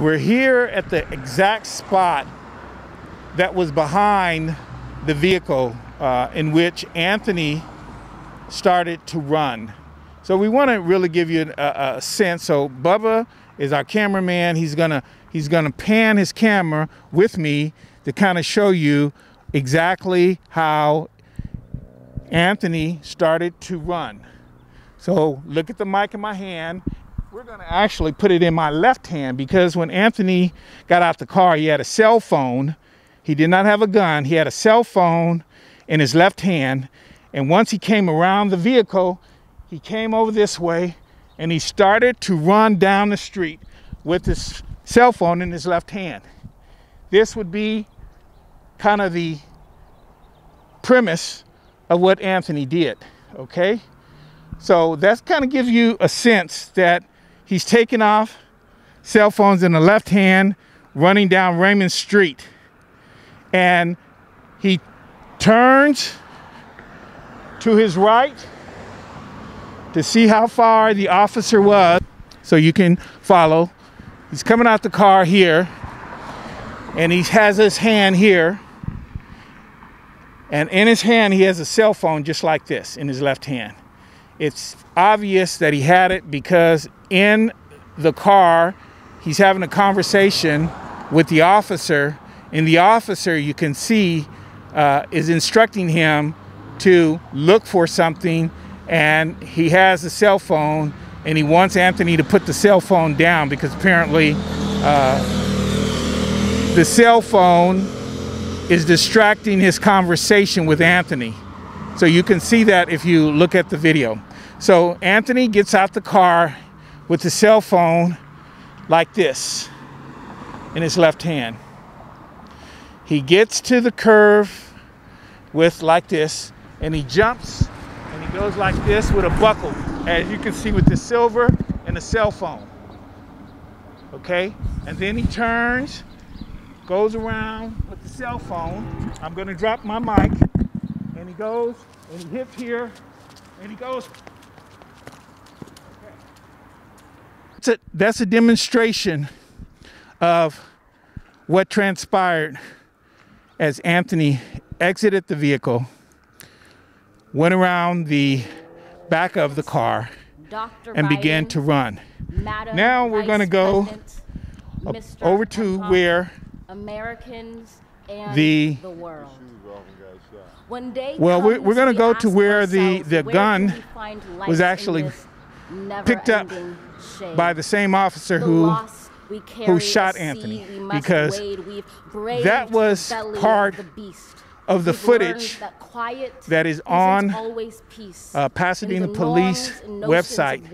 We're here at the exact spot that was behind the vehicle uh, in which Anthony started to run. So we want to really give you a, a, sense. So Bubba is our cameraman. He's gonna he's gonna pan his camera with me to kind of show you exactly how Anthony started to run. So look at the mic in my hand we're going to actually put it in my left hand because when Anthony got out the car, he had a cell phone. He did not have a gun. He had a cell phone in his left hand. And once he came around the vehicle, he came over this way and he started to run down the street with his cell phone in his left hand. This would be kind of the premise of what Anthony did, okay? So that kind of gives you a sense that He's taking off, cell phones in the left hand, running down Raymond Street. And he turns to his right to see how far the officer was so you can follow. He's coming out the car here and he has his hand here. And in his hand, he has a cell phone just like this in his left hand. It's obvious that he had it because in the car, he's having a conversation with the officer, and the officer, you can see, uh, is instructing him to look for something, and he has a cell phone, and he wants Anthony to put the cell phone down because apparently uh, the cell phone is distracting his conversation with Anthony. So you can see that if you look at the video. So Anthony gets out the car with the cell phone like this in his left hand. He gets to the curve with like this and he jumps and he goes like this with a buckle as you can see with the silver and the cell phone. Okay? And then he turns, goes around with the cell phone. I'm gonna drop my mic and he goes and he hits here and he goes That's a, that's a demonstration of what transpired as Anthony exited the vehicle, went around the back of the car, Dr. and began to run. Madam now we're going to go over to where Americans and the, the world. well, we're, we're going to go to where the, the gun was actually picked up by the same officer who who shot Anthony because that was part of the footage that, that is on uh, Pasadena Police website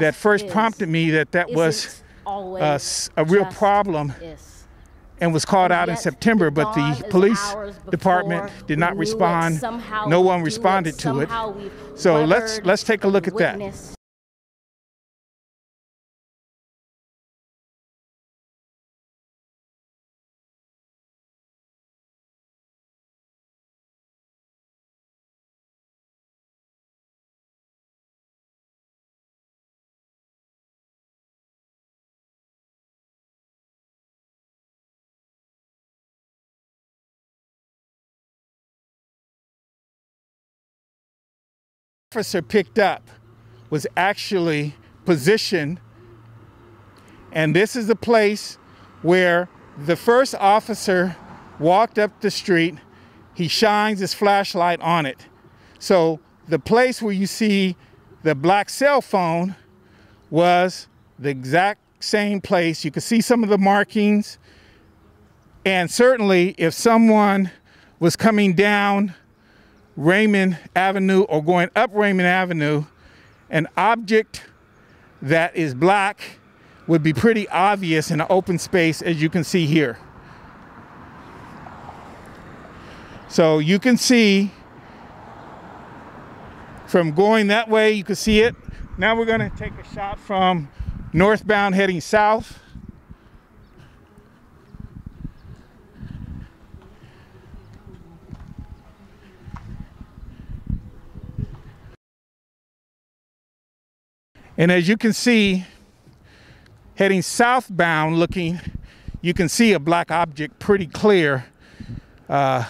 that first prompted me that that was uh, a real problem is. and was called and out in September, but the police department did not respond. No one responded to it. So let's let's take a look at that. Officer picked up was actually positioned. And this is the place where the first officer walked up the street. He shines his flashlight on it. So the place where you see the black cell phone was the exact same place. You can see some of the markings. And certainly if someone was coming down Raymond Avenue or going up Raymond Avenue, an object that is black would be pretty obvious in an open space as you can see here. So you can see from going that way, you can see it. Now we're gonna take a shot from northbound heading south. And as you can see, Heading southbound, looking, you can see a black object pretty clear uh,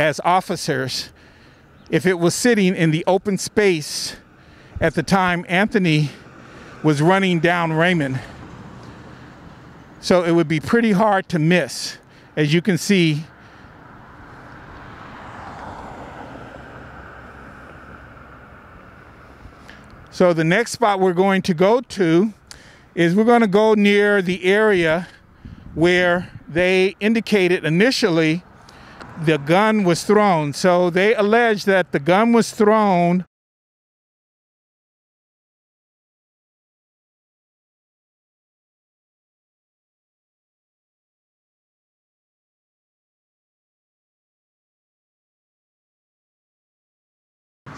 as officers. If it was sitting in the open space at the time Anthony was running down Raymond. So it would be pretty hard to miss. As you can see, So the next spot we're going to go to is we're going to go near the area where they indicated initially the gun was thrown. So they allege that the gun was thrown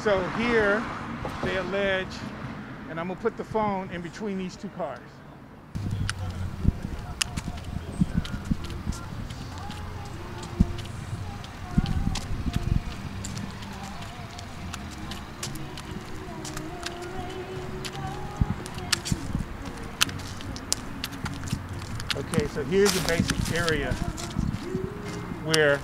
So here they allege, and I'm gonna put the phone in between these two cars. Okay, so here's the basic area where